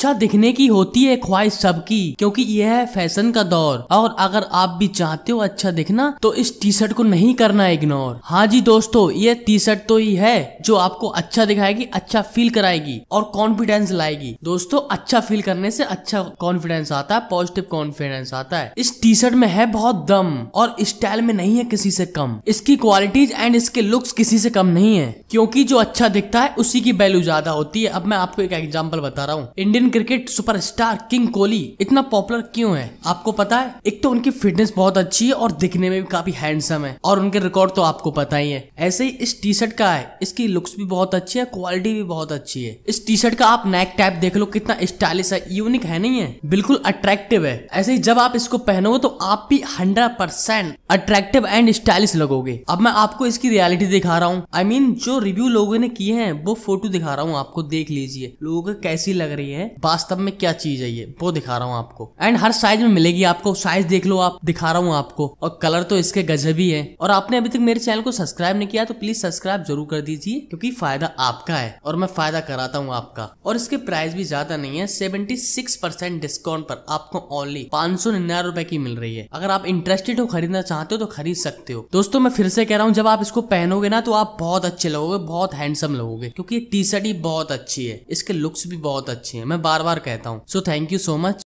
अच्छा दिखने की होती है ख्वाहिश सबकी, क्योंकि यह है फ़ैशन का दौर। और अगर आप भी चाहते हो अच्छा दिखना तो इस टी शर्ट को नहीं करना इग्नोर हाँ जी दोस्तों ये टी शर्ट तो ही है जो आपको अच्छा दिखाएगी अच्छा फील कराएगी और कॉन्फिडेंस लाएगी। दोस्तों अच्छा फील करने से अच्छा कॉन्फिडेंस आता है पॉजिटिव कॉन्फिडेंस आता है। इस टी शर्ट में है बहुत दम और स्टाइल में नहीं है किसी से कम। इसकी क्वालिटीज एंड इसके लुक्स किसी से कम नहीं है, क्योंकि जो अच्छा दिखता है, उसी की वैल्यू ज़्यादा होती है। अब मैं आपको एक एग्ज़ाम्पल बता रहा हूँ। Indian cricket superstar king Kohli इतना पॉपुलर क्यों है? आपको पता है? एक तो उनकी फिटनेस बहुत अच्छी है और दिखने में भी काफ़ी हैंडसम है। और उनके रिकॉर्ड तो आपको पता ही है। ऐसे ही इस टी शर्ट का है। इसकी लुक्स भी बहुत अच्छी है क्वालिटी भी बहुत अच्छी है। इस टी शर्ट का आप नेक टाइप देख लो, कितना स्टाइलिश है यूनिक है नहीं है? बिल्कुल अट्रैक्टिव है। ऐसे ही जब आप इसको पहनोगे तो आप भी hundred percent attractive and stylish लगोगे। अब मैं आपको इसकी रियलिटी दिखा रहा हूँ। आई मीन जो रिव्यू लोगों ने किए हैं, वो फ़ोटो दिखा रहा हूँ। आपको देख लीजिए। लोगों को कैसी लग रही है? वास्तव में क्या चीज़ है ये? वो दिखा रहा हूँ आपको। एंड हर साइज़ में मिलेगी आपको। साइज़ देख लो आप, दिखा रहा हूँ आपको। और कलर तो इसके गजब ही। और आपने अभी तक मेरे चैनल को सब्सक्राइब नहीं किया तो प्लीज़ सब्सक्राइब ज़रूर कर दीजिए, क्योंकि फ़ायदा आपका है। और मैं फ़ायदा कराता हूँ आपका। और इसके प्राइस भी ज़्यादा नहीं है। सेवेंटी सिक्स परसेंट डिस्काउंट पर आपको ओनली पाँच सौ निन्यानवे रुपए की मिल रही है। अगर आप इंटरेस्टेड हो खरीदना चाहते हो तो खरीद सकते हो। दोस्तों, मैं फिर से कह रहा हूँ, जब आप इसको पहनोगे ना तो आप बहुत अच्छे लगोगे, बहुत हैंडसम लगोगे, क्योंकि टी शर्ट ही बहुत अच्छी है। इसके लुक्स भी बहुत अच्छे हैं। मैं बार बार कहता हूँ। So thank you so much